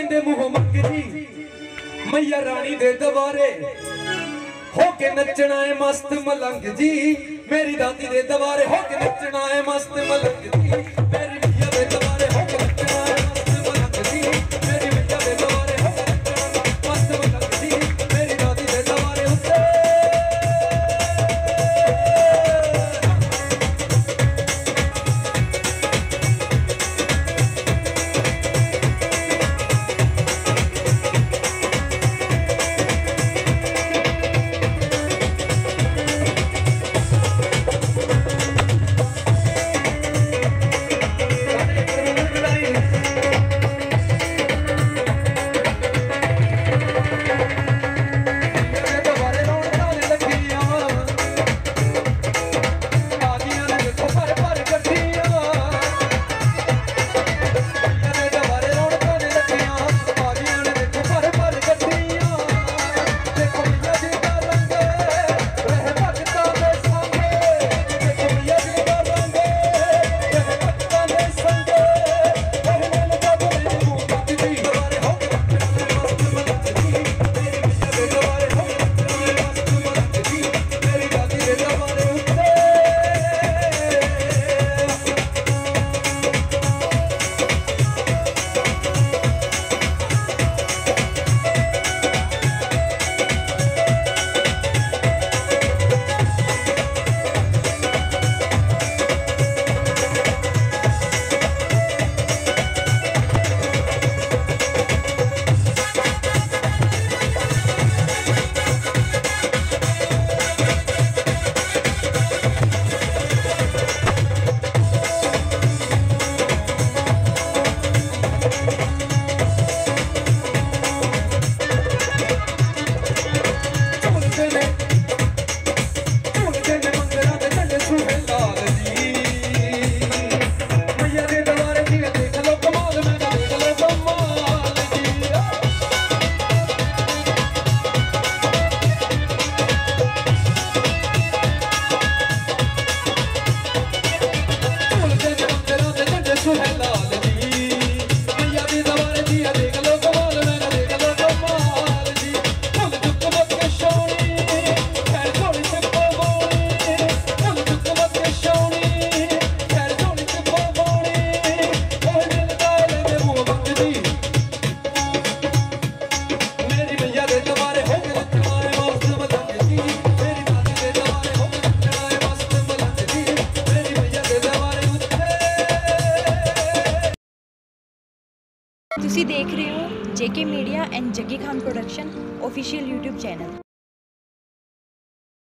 ਰਹਿੰਦੇ ਮੂੰਹ ਮੰਗਦੀ ਮਈਆ ਰਾਣੀ ਦੇ ਦਵਾਰੇ ਹੋ ਕੇ ਨੱਚਣਾ ਏ ਮਸਤ ਮਲੰਗ ਜੀ। ਮੇਰੀ ਦਾਦੀ ਦੇ ਦਵਾਰੇ ਹੋ ਕੇ ਨੱਚਣਾ ਏ ਮਸਤ ਮਲੰਗ ਜੀ। तुम देख रहे हो JK media and Jaggi Khan production official YouTube channel.